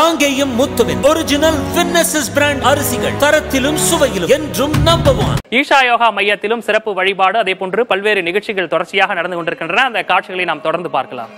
தாங்கேயும் முத்துவின். Original வின்னசஸ் brand அரிசிகள் தரத்திலும் சுவையிலும் என்றும் நம்பவும் ஈஷா யோகா மையத்திலும் சிறப்பு வழிபாடு அதே போன்று பல்வேறு நிகழ்ச்சிகள் தொடர்ச்சியாக நடந்து கொண்டிருக்கின்றன. அந்த காட்சிகளை நாம் தொடர்ந்து பார்க்கலாம்.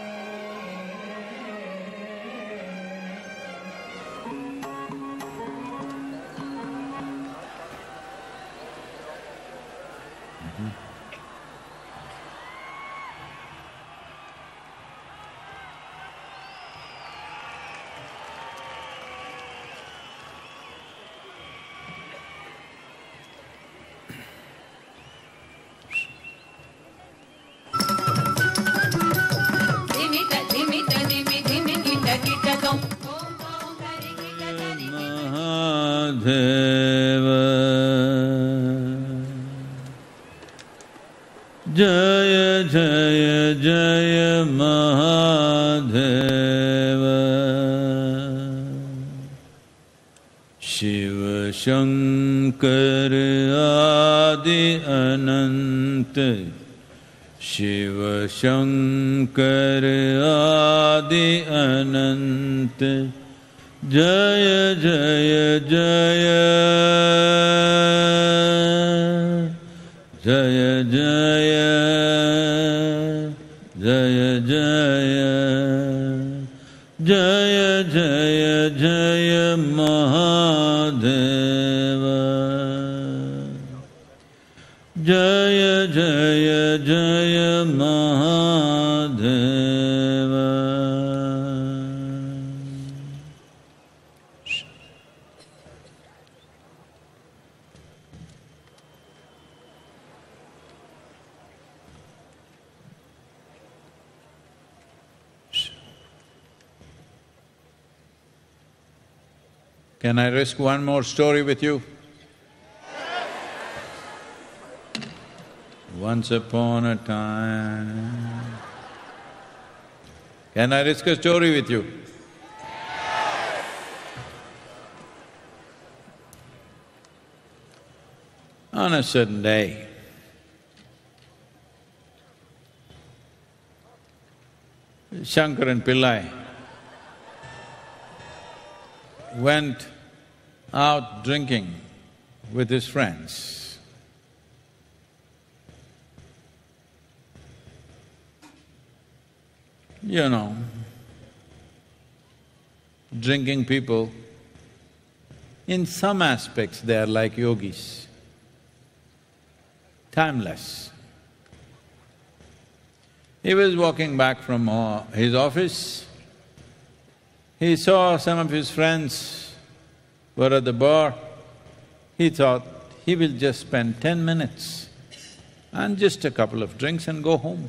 शिव शङ्कर आदि अनन्त जय जय जय। जय जय। जय जय। जय जय जय। Mahadev. Jaya Jaya Jaya Mahadeva Can I risk one more story with you? Once upon a time. Can I risk a story with you? On a certain day, Shankaran Pillai went out drinking with his friends. You know, drinking people, in some aspects they are like yogis, timeless. He was walking back from uh, his office, he saw some of his friends were at the bar. He thought he will just spend ten minutes and just a couple of drinks and go home.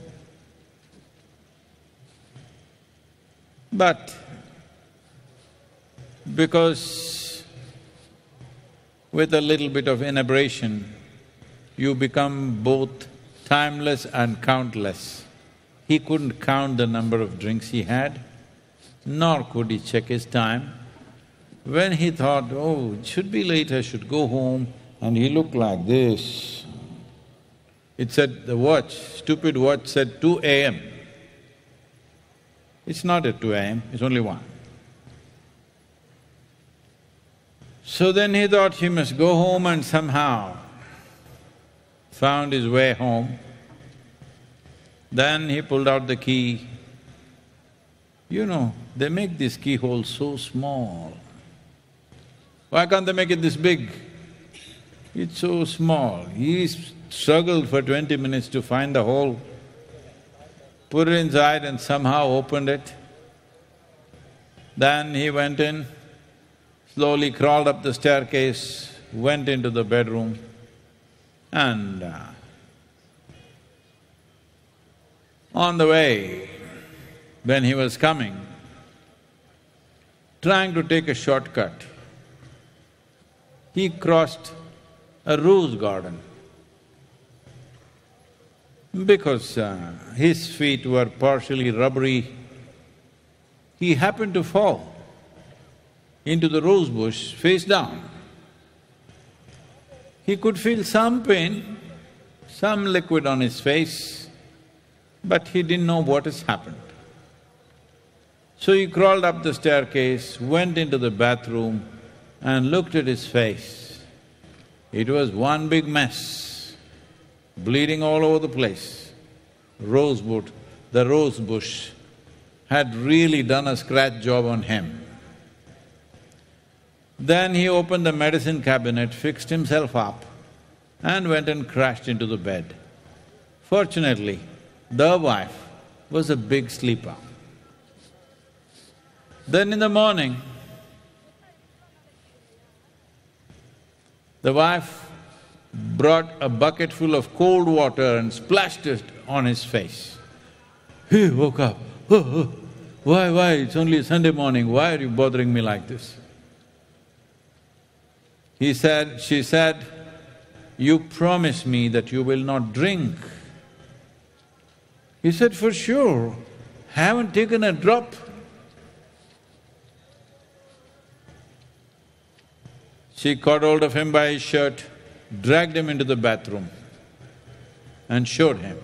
But because with a little bit of inebriation, you become both timeless and countless. He couldn't count the number of drinks he had, nor could he check his time. When he thought, oh, it should be late, I should go home, and he looked like this. It said, the watch, stupid watch said two AM. It's not at two AM, it's only one. So then he thought he must go home and somehow found his way home. Then he pulled out the key. You know, they make this keyhole so small. Why can't they make it this big? It's so small. He struggled for twenty minutes to find the hole, put it inside and somehow opened it. Then he went in, slowly crawled up the staircase, went into the bedroom and uh, on the way, when he was coming, trying to take a shortcut, he crossed a rose garden. Because uh, his feet were partially rubbery, he happened to fall into the rose bush face down. He could feel some pain, some liquid on his face, but he didn't know what has happened. So he crawled up the staircase, went into the bathroom and looked at his face. It was one big mess, bleeding all over the place. Rosewood, the rose bush had really done a scratch job on him. Then he opened the medicine cabinet, fixed himself up and went and crashed into the bed. Fortunately, the wife was a big sleeper. Then in the morning, the wife brought a bucket full of cold water and splashed it on his face. He woke up, "Oh, oh, why, why, it's only Sunday morning, why are you bothering me like this? He said, she said, you promise me that you will not drink. He said, for sure, haven't taken a drop. She caught hold of him by his shirt, dragged him into the bathroom and showed him.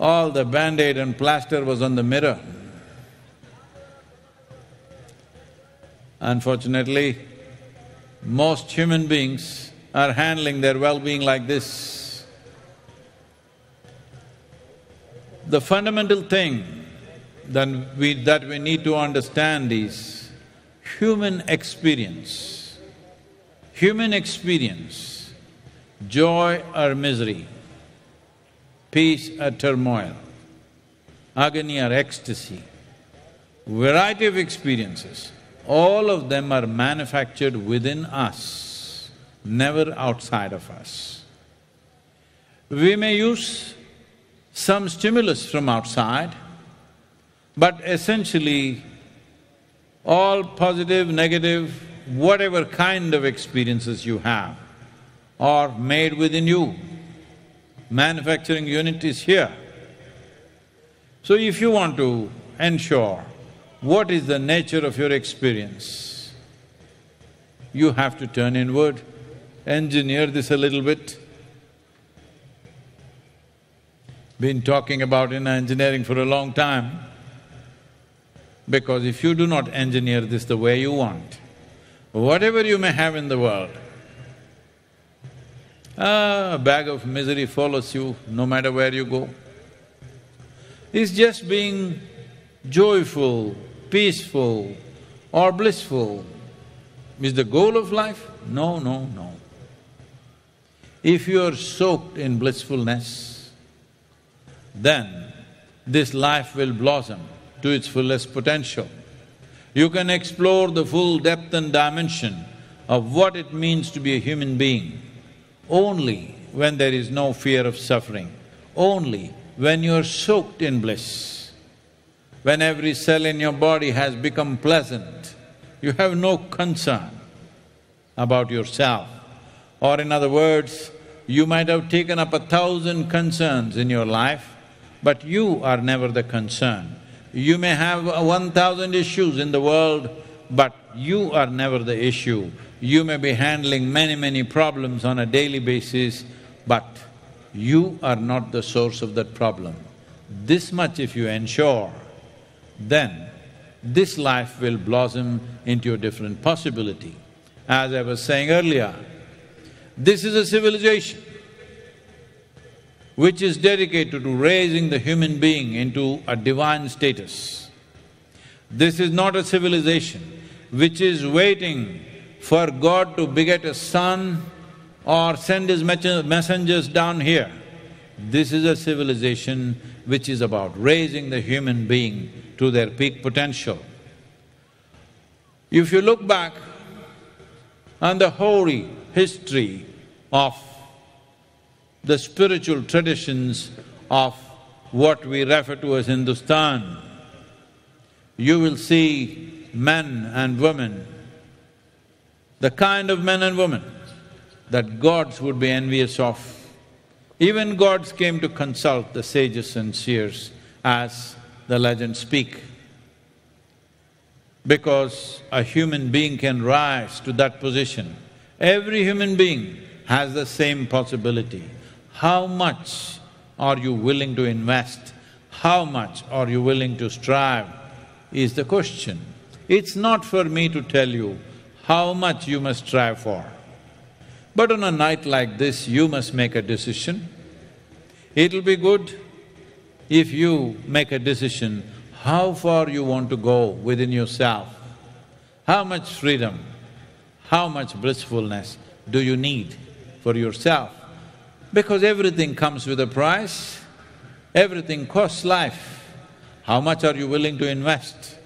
All the band-aid and plaster was on the mirror. Unfortunately, most human beings are handling their well-being like this. The fundamental thing that we… that we need to understand is human experience. Human experience, joy or misery, peace or turmoil, agony or ecstasy, variety of experiences, all of them are manufactured within us, never outside of us. We may use some stimulus from outside, but essentially all positive, negative, whatever kind of experiences you have are made within you. Manufacturing unit is here. So if you want to ensure what is the nature of your experience, you have to turn inward, engineer this a little bit. Been talking about in engineering for a long time, because if you do not engineer this the way you want, whatever you may have in the world, a bag of misery follows you no matter where you go. It's just being joyful, peaceful or blissful is the goal of life? No, no, no. If you are soaked in blissfulness, then this life will blossom to its fullest potential. You can explore the full depth and dimension of what it means to be a human being only when there is no fear of suffering, only when you're soaked in bliss. When every cell in your body has become pleasant, you have no concern about yourself. Or in other words, you might have taken up a thousand concerns in your life, but you are never the concern. You may have one thousand issues in the world, but you are never the issue. You may be handling many, many problems on a daily basis, but you are not the source of that problem. This much if you ensure, then this life will blossom into a different possibility. As I was saying earlier, this is a civilization which is dedicated to raising the human being into a divine status. This is not a civilization which is waiting for God to beget a son or send his messengers down here. This is a civilization which is about raising the human being to their peak potential. If you look back on the hoary history of the spiritual traditions of what we refer to as Hindustan, you will see men and women, the kind of men and women that gods would be envious of. Even gods came to consult the sages and seers as the legends speak. Because a human being can rise to that position. Every human being has the same possibility. How much are you willing to invest? How much are you willing to strive is the question. It's not for me to tell you how much you must strive for. But on a night like this, you must make a decision. It'll be good if you make a decision how far you want to go within yourself, how much freedom, how much blissfulness do you need for yourself? Because everything comes with a price, everything costs life. How much are you willing to invest?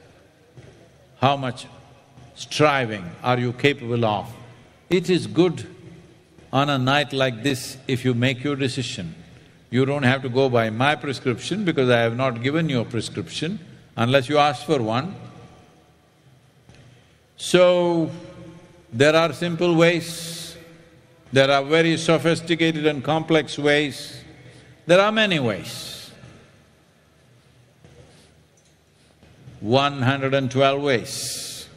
How much striving are you capable of? It is good on a night like this if you make your decision. You don't have to go by my prescription because I have not given you a prescription unless you ask for one. So, there are simple ways, there are very sophisticated and complex ways, there are many ways. One hundred and twelve ways.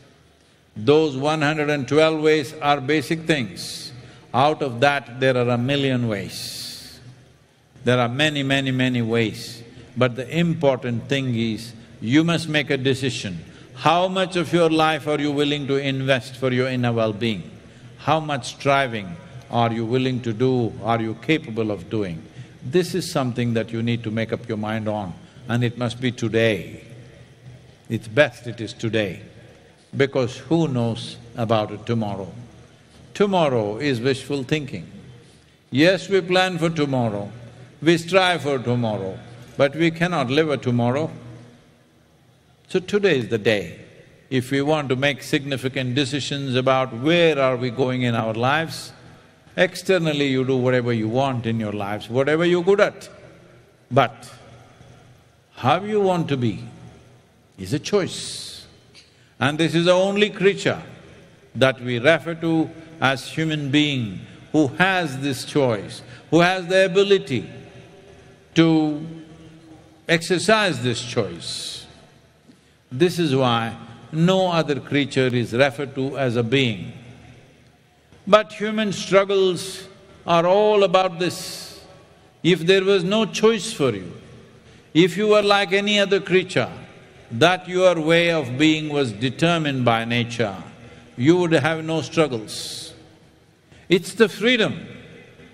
Those one hundred and twelve ways are basic things. Out of that, there are a million ways. There are many, many, many ways. But the important thing is, you must make a decision. How much of your life are you willing to invest for your inner well-being? How much striving are you willing to do, are you capable of doing? This is something that you need to make up your mind on, and it must be today. It's best it is today, because who knows about it tomorrow? Tomorrow is wishful thinking. Yes, we plan for tomorrow, we strive for tomorrow, but we cannot live a tomorrow. So today is the day. If we want to make significant decisions about where are we going in our lives, externally you do whatever you want in your lives, whatever you're good at. But how you want to be is a choice. And this is the only creature that we refer to as human being who has this choice, who has the ability to exercise this choice. This is why no other creature is referred to as a being. But human struggles are all about this. If there was no choice for you, if you were like any other creature, that your way of being was determined by nature, you would have no struggles. It's the freedom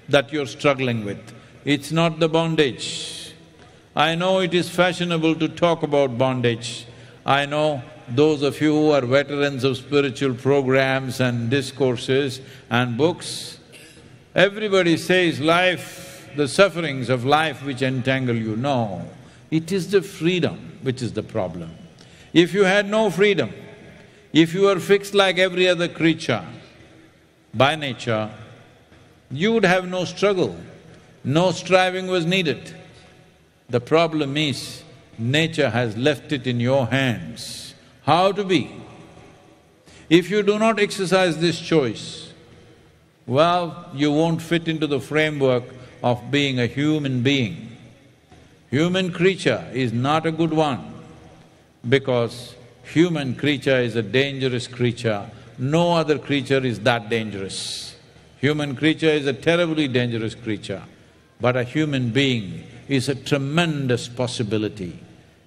that you're struggling with, it's not the bondage. I know it is fashionable to talk about bondage. I know those of you who are veterans of spiritual programs and discourses and books, everybody says life, the sufferings of life which entangle you. No, it is the freedom which is the problem. If you had no freedom, if you were fixed like every other creature by nature, you would have no struggle, no striving was needed. The problem is, nature has left it in your hands how to be. If you do not exercise this choice, well, you won't fit into the framework of being a human being. Human creature is not a good one because human creature is a dangerous creature. No other creature is that dangerous. Human creature is a terribly dangerous creature, but a human being is a tremendous possibility.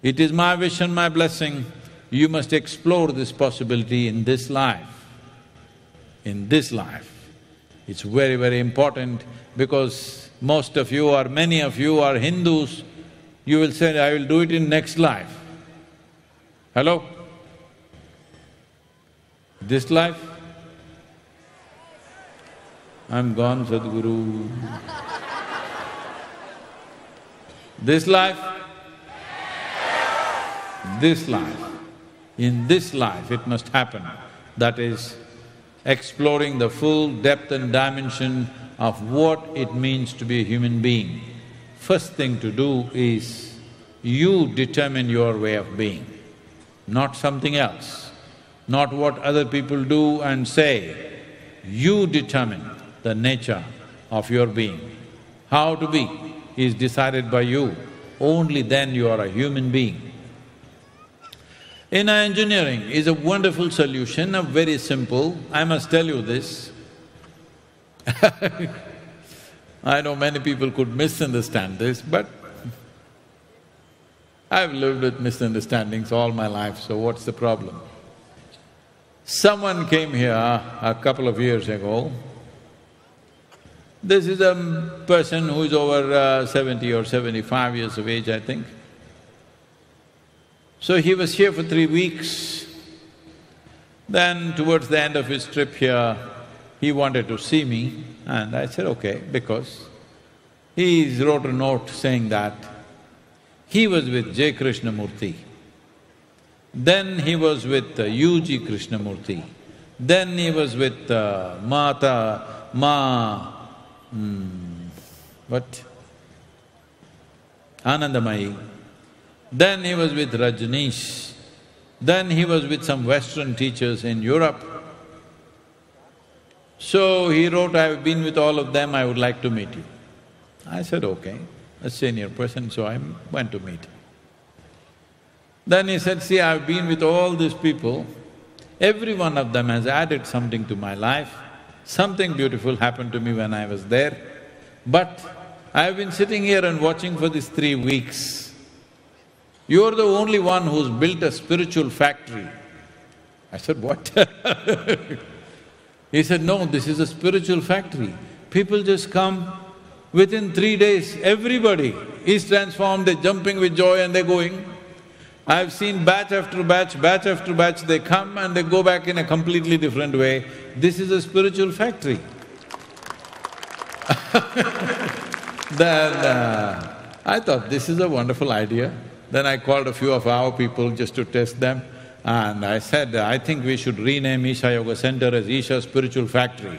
It is my wish and my blessing, you must explore this possibility in this life. In this life. It's very, very important because most of you or many of you are Hindus, you will say, I will do it in next life. Hello? This life? I'm gone, Sadhguru. This life? This life. In this life it must happen. That is, exploring the full depth and dimension of what it means to be a human being. First thing to do is, you determine your way of being, not something else, not what other people do and say. You determine the nature of your being. How to be is decided by you, only then you are a human being. Inner engineering is a wonderful solution, a very simple, I must tell you this. I know many people could misunderstand this, but I've lived with misunderstandings all my life, so what's the problem? Someone came here a couple of years ago. This is a person who is over uh, seventy or seventy-five years of age, I think. So he was here for three weeks. Then towards the end of his trip here, he wanted to see me and I said, okay, because he wrote a note saying that he was with J. Krishnamurti. Then he was with uh, U.G. Krishnamurti. Then he was with uh, Mata… Ma… hmm, what? Anandamayi. Then he was with Rajneesh. Then he was with some Western teachers in Europe. So he wrote, I've been with all of them, I would like to meet you. I said, okay, a senior person, so I went to meet him. Then he said, see, I've been with all these people, every one of them has added something to my life, something beautiful happened to me when I was there, but I've been sitting here and watching for these three weeks. You're the only one who's built a spiritual factory. I said, what? He said, no, this is a spiritual factory. People just come, within three days, everybody is transformed, they're jumping with joy and they're going. I've seen batch after batch, batch after batch, they come and they go back in a completely different way. This is a spiritual factory. then uh, I thought, this is a wonderful idea. Then I called a few of our people just to test them. And I said, I think we should rename Isha Yoga Center as Isha Spiritual Factory.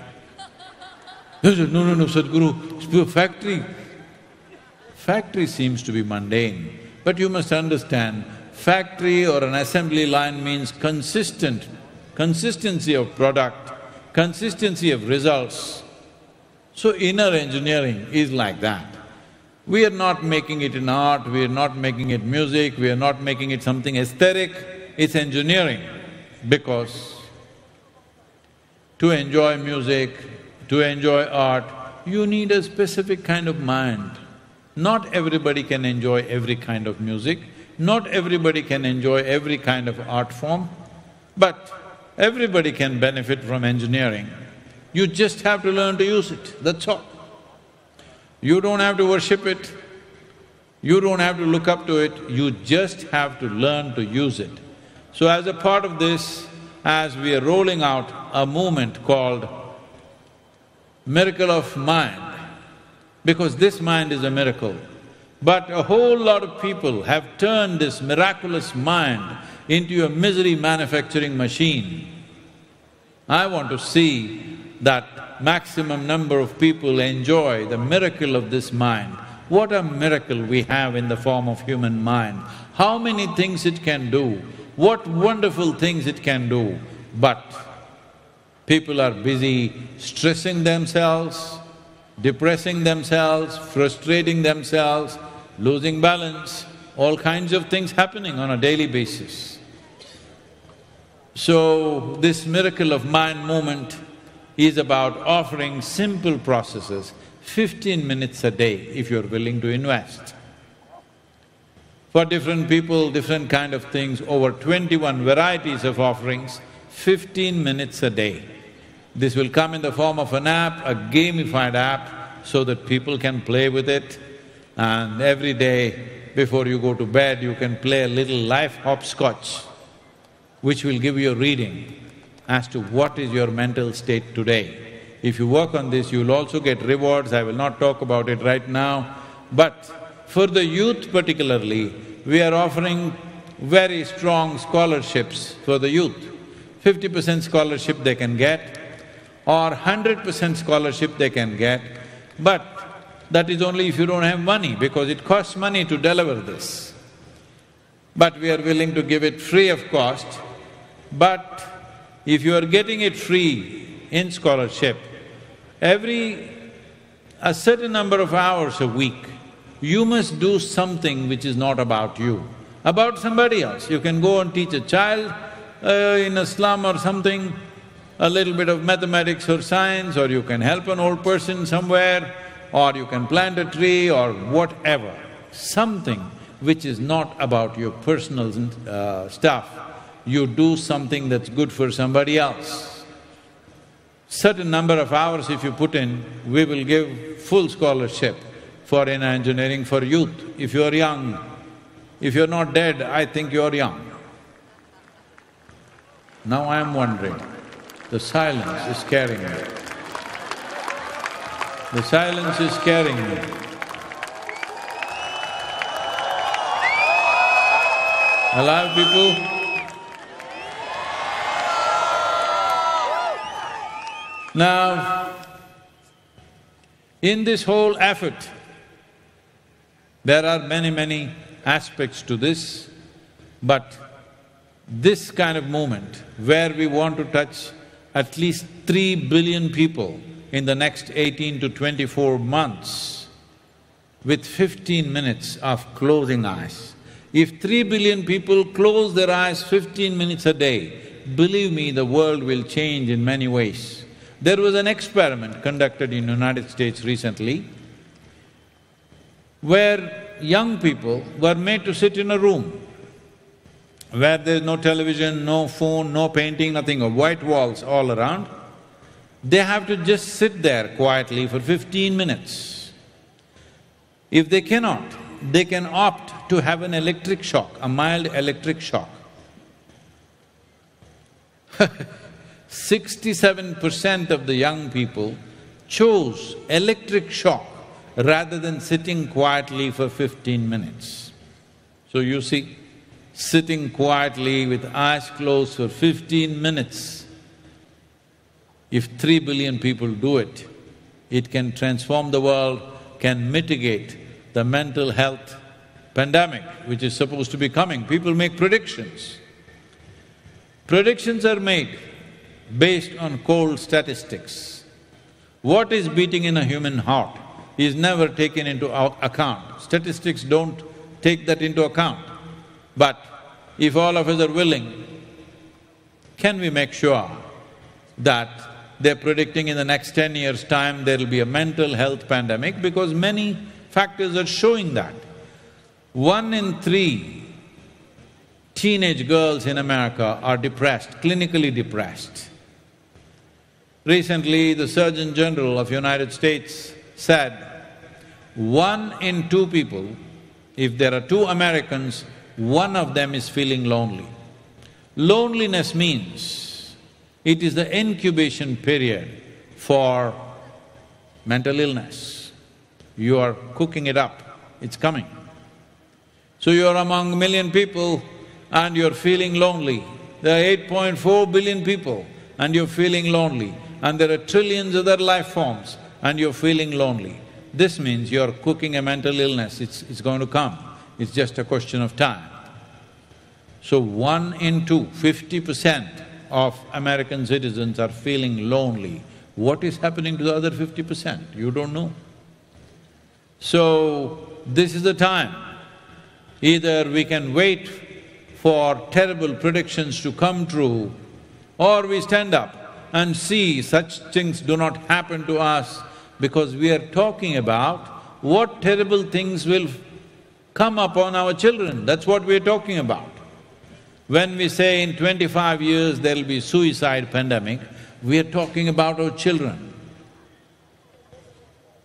They said, no, no, no, Sadhguru, factory. Factory seems to be mundane, but you must understand, factory or an assembly line means consistent, consistency of product, consistency of results. So inner engineering is like that. We are not making it in art, we are not making it music, we are not making it something aesthetic, it's engineering because to enjoy music, to enjoy art, you need a specific kind of mind. Not everybody can enjoy every kind of music, not everybody can enjoy every kind of art form, but everybody can benefit from engineering. You just have to learn to use it, that's all. You don't have to worship it, you don't have to look up to it, you just have to learn to use it. So as a part of this, as we are rolling out a movement called Miracle of Mind, because this mind is a miracle, but a whole lot of people have turned this miraculous mind into a misery manufacturing machine. I want to see that maximum number of people enjoy the miracle of this mind. What a miracle we have in the form of human mind. How many things it can do, what wonderful things it can do, but people are busy stressing themselves, depressing themselves, frustrating themselves, losing balance, all kinds of things happening on a daily basis. So, this miracle of mind movement is about offering simple processes, fifteen minutes a day if you're willing to invest. For different people, different kind of things, over twenty-one varieties of offerings, fifteen minutes a day. This will come in the form of an app, a gamified app, so that people can play with it. And every day, before you go to bed, you can play a little life hopscotch, which will give you a reading as to what is your mental state today. If you work on this, you'll also get rewards, I will not talk about it right now. But for the youth particularly, we are offering very strong scholarships for the youth. Fifty percent scholarship they can get, or hundred percent scholarship they can get, but that is only if you don't have money, because it costs money to deliver this. But we are willing to give it free of cost, but if you are getting it free in scholarship, every… a certain number of hours a week, you must do something which is not about you, about somebody else. You can go and teach a child uh, in a slum or something, a little bit of mathematics or science, or you can help an old person somewhere, or you can plant a tree or whatever, something which is not about your personal uh, stuff, you do something that's good for somebody else. Certain number of hours if you put in, we will give full scholarship for in engineering for youth, if you're young. If you're not dead, I think you're young. Now I am wondering, the silence is scaring me. The silence is scaring me. Alive people? Now, in this whole effort, there are many, many aspects to this, but this kind of movement, where we want to touch at least three billion people in the next eighteen to twenty-four months, with fifteen minutes of closing eyes. If three billion people close their eyes fifteen minutes a day, believe me, the world will change in many ways. There was an experiment conducted in United States recently where young people were made to sit in a room where there's no television, no phone, no painting, nothing, or white walls all around. They have to just sit there quietly for fifteen minutes. If they cannot, they can opt to have an electric shock, a mild electric shock. Sixty-seven percent of the young people chose electric shock rather than sitting quietly for fifteen minutes. So you see, sitting quietly with eyes closed for fifteen minutes, if three billion people do it, it can transform the world, can mitigate the mental health pandemic which is supposed to be coming. People make predictions. Predictions are made based on cold statistics. What is beating in a human heart is never taken into account. Statistics don't take that into account. But if all of us are willing, can we make sure that they're predicting in the next ten years' time there'll be a mental health pandemic because many factors are showing that. One in three teenage girls in America are depressed, clinically depressed. Recently, the Surgeon General of United States said, one in two people, if there are two Americans, one of them is feeling lonely. Loneliness means it is the incubation period for mental illness. You are cooking it up, it's coming. So you're among a million people and you're feeling lonely. There are 8.4 billion people and you're feeling lonely. And there are trillions other life forms and you're feeling lonely. This means you're cooking a mental illness, it's, it's going to come. It's just a question of time. So one in two, fifty percent of American citizens are feeling lonely. What is happening to the other fifty percent? You don't know. So, this is the time. Either we can wait for terrible predictions to come true, or we stand up and see such things do not happen to us because we are talking about what terrible things will come upon our children, that's what we're talking about. When we say in twenty-five years there'll be suicide pandemic, we are talking about our children.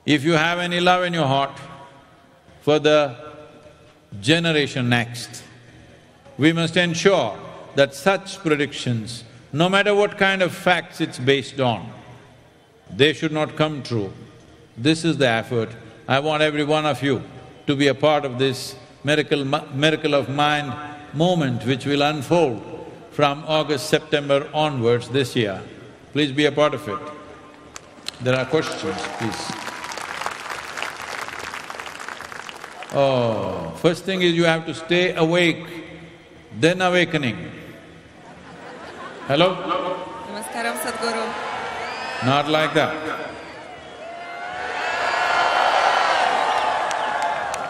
If you have any love in your heart for the generation next, we must ensure that such predictions, no matter what kind of facts it's based on, they should not come true. This is the effort. I want every one of you to be a part of this miracle, miracle of mind moment which will unfold from August, September onwards this year. Please be a part of it. There are questions, please. Oh, first thing is you have to stay awake, then awakening. Hello? Namaskaram, Sadhguru. Not like that.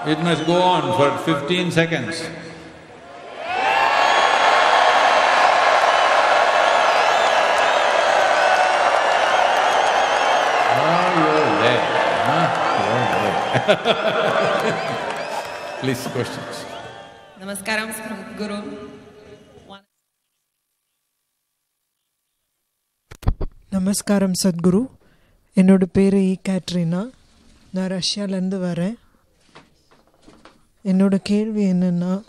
It must go on for fifteen seconds. Please, questions. Namaskaram, Guru. நமஸ்காரம் சத்குரு. என்னோடய பேர் இ. Katrina. நான் ரஷ்யாலேருந்து வரேன். என்னோட கேள்வி என்னென்னா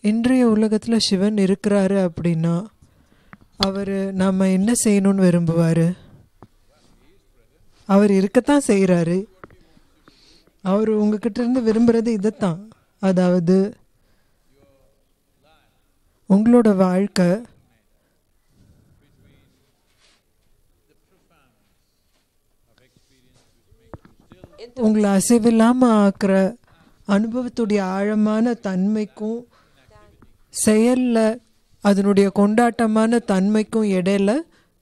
இன்றைய உலகத்தில் சிவன் இருக்கிறாரு அப்படின்னா அவர் நாம் என்ன செய்யணும்னு விரும்புவார்? அவர் இருக்கத்தான் செய்கிறாரு அவர் உங்ககிட்ட இருந்து விரும்புகிறது இதைத்தான். அதாவது உங்களோட வாழ்க்கை உங்களை அசைவில்லாமல் ஆக்குற அனுபவத்துடைய ஆழமான தன்மைக்கும் செயலில் அதனுடைய கொண்டாட்டமான தன்மைக்கும் இடையில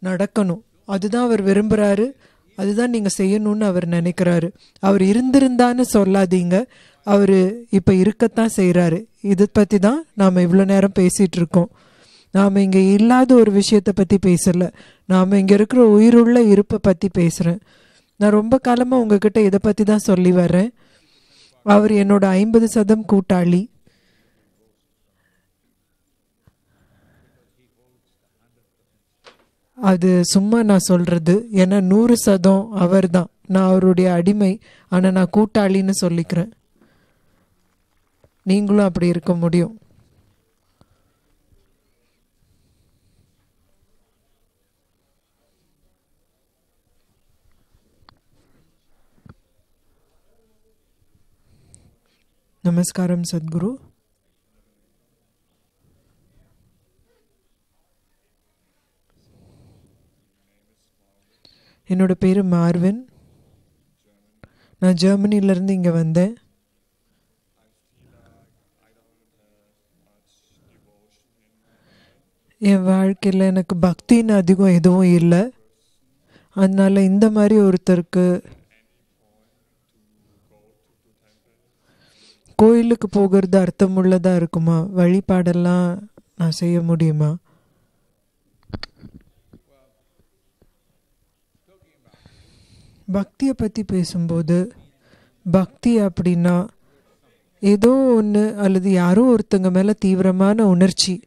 நடக்கணும். அதுதான் அவர் விரும்புகிறாரு அதுதான் நீங்கள் செய்யணும்னு அவர் நினைக்கிறாரு. அவர் இருந்திருந்தான்னு சொல்லாதீங்க. அவர் இப்போ இருக்கத்தான் செய்கிறாரு இதை பற்றி தான் நாம் இவ்வளோ நேரம் பேசிகிட்டு இருக்கோம் நாம் இங்கே இல்லாத ஒரு விஷயத்தை பற்றி பேசலை. நாம் இங்கே இருக்கிற உயிருள்ள இருப்பை பற்றி பேசுகிறேன் நான் ரொம்ப காலமாக உங்ககிட்ட இதை பற்றி தான் சொல்லி வர்றேன். அவர் என்னோட ஐம்பது சதம் கூட்டாளி. அது சும்மா நான் சொல்கிறது ஏன்னா நூறு சதம் அவர் தான் நான் அவருடைய அடிமை ஆனால் நான் கூட்டாளின்னு சொல்லிக்கிறேன். நீங்களும் அப்படி இருக்க முடியும். நமஸ்காரம் சத்குரு. என்னோட பேர் மார்வின். நான் ஜெர்மனிலேருந்து இங்கே வந்தேன். என் வாழ்க்கையில் எனக்கு பக்தின்னு அதிகம் எதுவும் இல்லை. அதனால் இந்த மாதிரி ஒருத்தருக்கு கோயிலுக்கு போகிறது அர்த்தமுள்ளதாக இருக்குமா? வழிபாடெல்லாம் நான் செய்ய முடியுமா? பக்தியை பற்றி பேசும்போது பக்தி அப்படின்னா ஏதோ ஒன்று அல்லது யாரோ ஒருத்தங்க மேலே தீவிரமான உணர்ச்சி.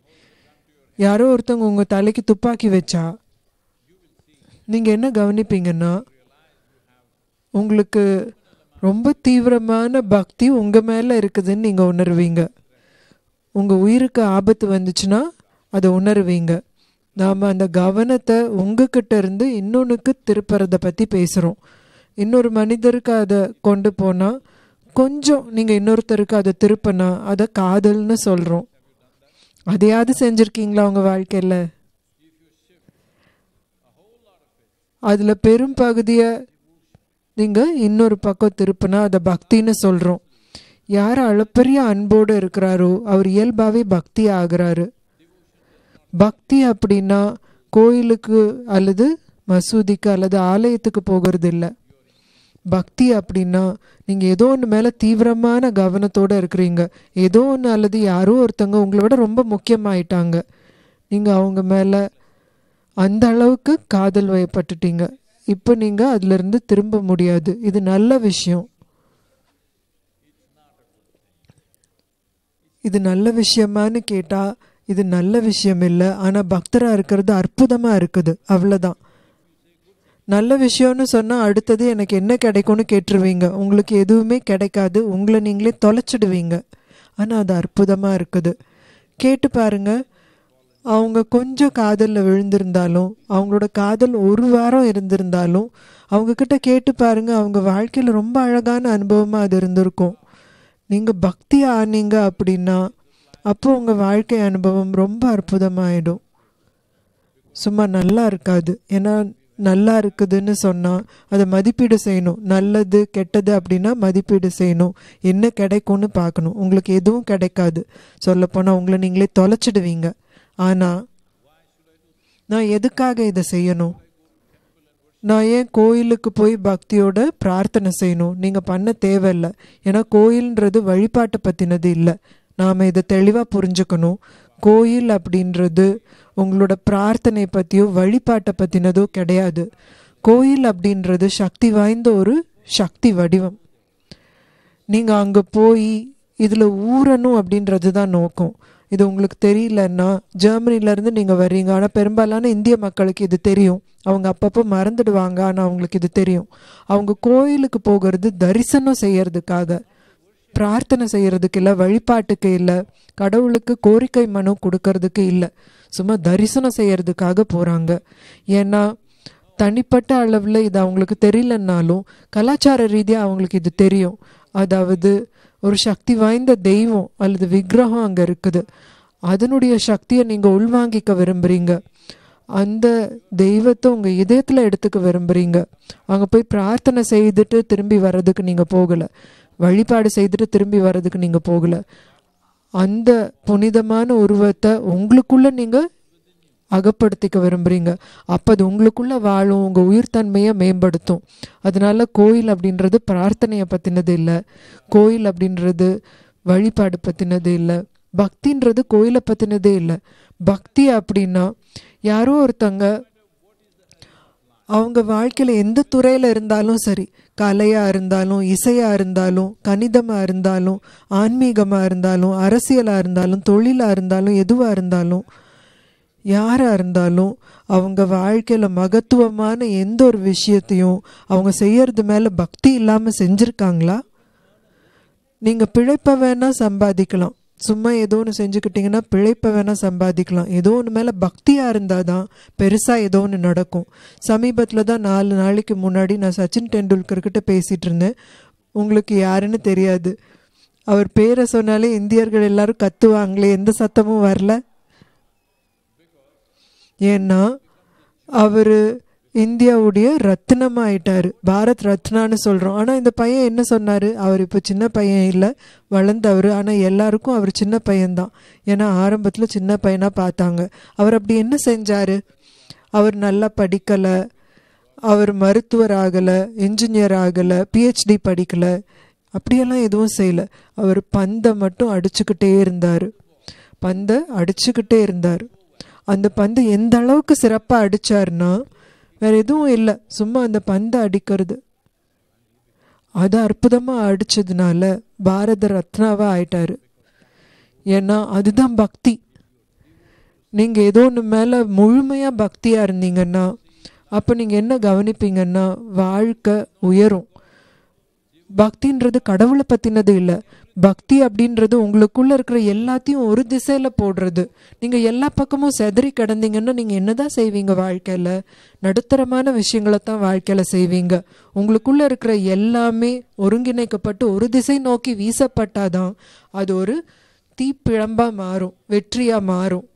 யாரோ ஒருத்தவங்க உங்கள் தலைக்கு துப்பாக்கி வச்சா நீங்கள் என்ன கவனிப்பீங்கன்னா உங்களுக்கு ரொம்ப தீவிரமான பக்தி உங்கள் மேலே இருக்குதுன்னு நீங்கள் உணர்வீங்க. உங்கள் உயிருக்கு ஆபத்து வந்துச்சுன்னா அதை உணர்வீங்க. நாம் அந்த கவனத்தை உங்ககிட்ட இருந்து இன்னொன்றுக்கு திருப்புறதை பற்றி பேசுகிறோம் இன்னொரு மனிதருக்கு அதை கொண்டு போனால் கொஞ்சம் நீங்கள் இன்னொருத்தருக்கு அதை திருப்பினா அதை காதல்னு சொல்கிறோம் அதையாவது செஞ்சுருக்கீங்களா உங்கள் வாழ்க்கையில்? அதில் பெரும் பகுதியை நீங்கள் இன்னொரு பக்கம் திருப்பினா அதை பக்தின்னு சொல்கிறோம் யார் அளப்பரிய அன்போடு இருக்கிறாரோ அவர் இயல்பாகவே பக்தி ஆகிறாரு. பக்தி அப்படின்னா கோயிலுக்கு அல்லது மசூதிக்கு அல்லது ஆலயத்துக்கு போகிறது இல்லை பக்தி அப்படின்னா நீங்கள் ஏதோ ஒன்று மேலே தீவிரமான கவனத்தோடு இருக்கிறீங்க. ஏதோ ஒன்று அல்லது யாரோ ஒருத்தங்க உங்களை விட ரொம்ப முக்கியமாயிட்டாங்க. நீங்கள் அவங்க மேலே அந்த அளவுக்கு காதல் வயப்பட்டுட்டீங்க. இப்போ நீங்கள் அதிலிருந்து திரும்ப முடியாது. இது நல்ல விஷயம். இது நல்ல விஷயமான்னு கேட்டால் இது நல்ல விஷயம் இல்லை. ஆனால் பக்தராக இருக்கிறது அற்புதமாக இருக்குது. அவ்வளோதான் நல்ல விஷயம்னு சொன்னால் அடுத்தது எனக்கு என்ன கிடைக்கும்னு கேட்டுருவீங்க. உங்களுக்கு எதுவுமே கிடைக்காது. உங்களை நீங்களே தொலைச்சிடுவீங்க. ஆனால் அது அற்புதமாக இருக்குது. கேட்டு பாருங்க. அவங்க கொஞ்சம் காதலில் விழுந்திருந்தாலும் அவங்களோட காதல் ஒரு வாரம் இருந்திருந்தாலும் அவங்கக்கிட்ட கேட்டு பாருங்கள் அவங்க வாழ்க்கையில் ரொம்ப அழகான அனுபவமாக அது இருந்திருக்கும். நீங்கள் பக்தி ஆனீங்க அப்படின்னா அப்போ உங்கள் வாழ்க்கை அனுபவம் ரொம்ப அற்புதமாயிடும். சும்மா நல்லா இருக்காது. ஏன்னா நல்லா இருக்குதுன்னு சொன்னால் அதை மதிப்பீடு செய்யணும். நல்லது கெட்டது அப்படின்னா மதிப்பீடு செய்யணும். என்ன கிடைக்கும்னு பார்க்கணும். உங்களுக்கு எதுவும் கிடைக்காது. சொல்லப்போனால் உங்களை நீங்களே தொலைச்சிடுவீங்க. ஆனால் நான் எதுக்காக இதை செய்யணும்? நான் ஏன் கோயிலுக்கு போய் பக்தியோட பிரார்த்தனை செய்யணும்? நீங்கள் பண்ண தேவையில்லை. ஏன்னா கோயில்ன்றது வழிபாட்டை பற்றினது இல்லை. நாம் இதை தெளிவாக புரிஞ்சுக்கணும். கோயில் அப்படின்றது உங்களோட பிரார்த்தனை பற்றியோ வழிபாட்டை பற்றினதோ கிடையாது. கோயில் அப்படின்றது சக்தி வாய்ந்த ஒரு சக்தி வடிவம். நீங்கள் அங்கே போய் இதில் ஊறணும் அப்படின்றது தான் நோக்கம். இது உங்களுக்கு தெரியலன்னா ஜெர்மனிலேருந்து நீங்கள் வர்றீங்க. ஆனால் பெரும்பாலான இந்திய மக்களுக்கு இது தெரியும். அவங்க அப்பப்போ மறந்துடுவாங்க. ஆனால் அவங்களுக்கு இது தெரியும். அவங்க கோயிலுக்கு போகிறது தரிசனம் செய்யறதுக்காக. பிரார்த்தனை செய்கிறதுக்கு இல்லை வழிபாட்டுக்கு இல்லை கடவுளுக்கு கோரிக்கை மனு கொடுக்கறதுக்கு இல்லை. சும்மா தரிசனம் செய்கிறதுக்காக போகிறாங்க ஏன்னா தனிப்பட்ட அளவில் இது அவங்களுக்கு தெரியலன்னாலும் கலாச்சார ரீதியாக அவங்களுக்கு இது தெரியும். அதாவது ஒரு சக்தி வாய்ந்த தெய்வம் அல்லது விக்கிரகம் அங்கே இருக்குது. அதனுடைய சக்தியை நீங்கள் உள்வாங்கிக்க விரும்புகிறீங்க அந்த தெய்வத்தை உங்கள் இதயத்தில் எடுத்துக்க விரும்புகிறீங்க அங்கே போய் பிரார்த்தனை செய்துட்டு திரும்பி வர்றதுக்கு நீங்கள் போகலை. வழிபாடு செய்துட்டு திரும்பி வர்றதுக்கு நீங்கள் போகலை. அந்த புனிதமான உருவத்தை உங்களுக்குள்ளே நீங்கள் அகப்படுத்திக்க விரும்புகிறீங்க அப்போ அது உங்களுக்குள்ளே வாழும் உங்கள் உயிர்த்தன்மையை மேம்படுத்தும். அதனால் கோயில் அப்படின்றது பிரார்த்தனையை பற்றினது இல்லை. கோயில் அப்படின்றது வழிபாடு பற்றினது இல்லை. பக்தின்றது கோயிலை பற்றினதே இல்லை. பக்தி அப்படின்னா யாரோ ஒருத்தங்க அவங்க வாழ்க்கையில் எந்த துறையில் இருந்தாலும் சரி கலையாக இருந்தாலும் இசையாக இருந்தாலும் கணிதமாக இருந்தாலும் ஆன்மீகமாக இருந்தாலும் அரசியலாக இருந்தாலும் தொழிலாக இருந்தாலும் எதுவாக இருந்தாலும் யாராக இருந்தாலும் அவங்க வாழ்க்கையில் மகத்துவமான எந்த ஒரு விஷயத்தையும் அவங்க செய்யறது மேலே பக்தி இல்லாமல் செஞ்சுருக்காங்களா? நீங்கள் பிழைப்ப வேணால் சம்பாதிக்கலாம். சும்மா ஏதோ ஒன்று செஞ்சுக்கிட்டிங்கன்னா பிழைப்பை வேணால் சம்பாதிக்கலாம். ஏதோ ஒன்று மேலே பக்தியாக இருந்தால் தான் பெருசாக ஏதோ ஒன்று நடக்கும். சமீபத்தில் தான் நாலு நாளைக்கு முன்னாடி நான் சச்சின் டெண்டுல்கர்கிட்ட பேசிகிட்டு இருந்தேன். உங்களுக்கு யாருன்னு தெரியாது. அவர் பேரை சொன்னாலே இந்தியர்கள் எல்லாரும் கத்துவாங்களே எந்த சத்தமும் வரல. ஏன்னா அவர் இந்தியாவுடைய ரத்னமாக ஆயிட்டாரு பாரத் ரத்னான்னு சொல்கிறோம் ஆனால் இந்த பையன் என்ன சொன்னார்? அவர் இப்போ சின்ன பையன் இல்லை. வளர்ந்தவர். ஆனால் எல்லாருக்கும் அவர் சின்ன பையன்தான். ஏன்னா ஆரம்பத்தில் சின்ன பையனாக பார்த்தாங்க. அவர் அப்படி என்ன செஞ்சார்? அவர் நல்லா படிக்கலை. அவர் மருத்துவர் ஆகலை. இன்ஜினியர் ஆகலை. பிஹெச்டி படிக்கலை. அப்படியெல்லாம் எதுவும் செய்யலை. அவர் பந்தை மட்டும் அடிச்சுக்கிட்டே இருந்தார். பந்தை அடிச்சுக்கிட்டே இருந்தார். அந்த பந்து எந்த அளவுக்கு சிறப்பாக அடித்தார்னா வேற எதுவும் இல்லை. சும்மா அந்த பந்தை அடிக்கிறது. அது அற்புதமாக அடித்ததுனால பாரத ரத்னாவாக ஆயிட்டார். ஏன்னா அதுதான் பக்தி. நீங்கள் ஏதோ ஒன்று மேலே முழுமையாக பக்தியாக இருந்தீங்கன்னா அப்போ நீங்கள் என்ன கவனிப்பீங்கன்னா வாழ்க்கை உயரும். பக்தின்றது கடவுளை பற்றினது இல்லை. பக்தி அப்படின்றது உங்களுக்குள்ள இருக்கிற எல்லாத்தையும் ஒரு திசையில போடுறது. நீங்க எல்லா பக்கமும் செதறி கிடந்தீங்கன்னா நீங்க என்னதான் செய்வீங்க வாழ்க்கையில? நடுத்தரமான விஷயங்களை தான் வாழ்க்கையில செய்வீங்க. உங்களுக்குள்ள இருக்கிற எல்லாமே ஒருங்கிணைக்கப்பட்டு ஒரு திசை நோக்கி வீசப்பட்டாதான் அது ஒரு தீப்பிழம்பா மாறும் வெற்றியா மாறும்.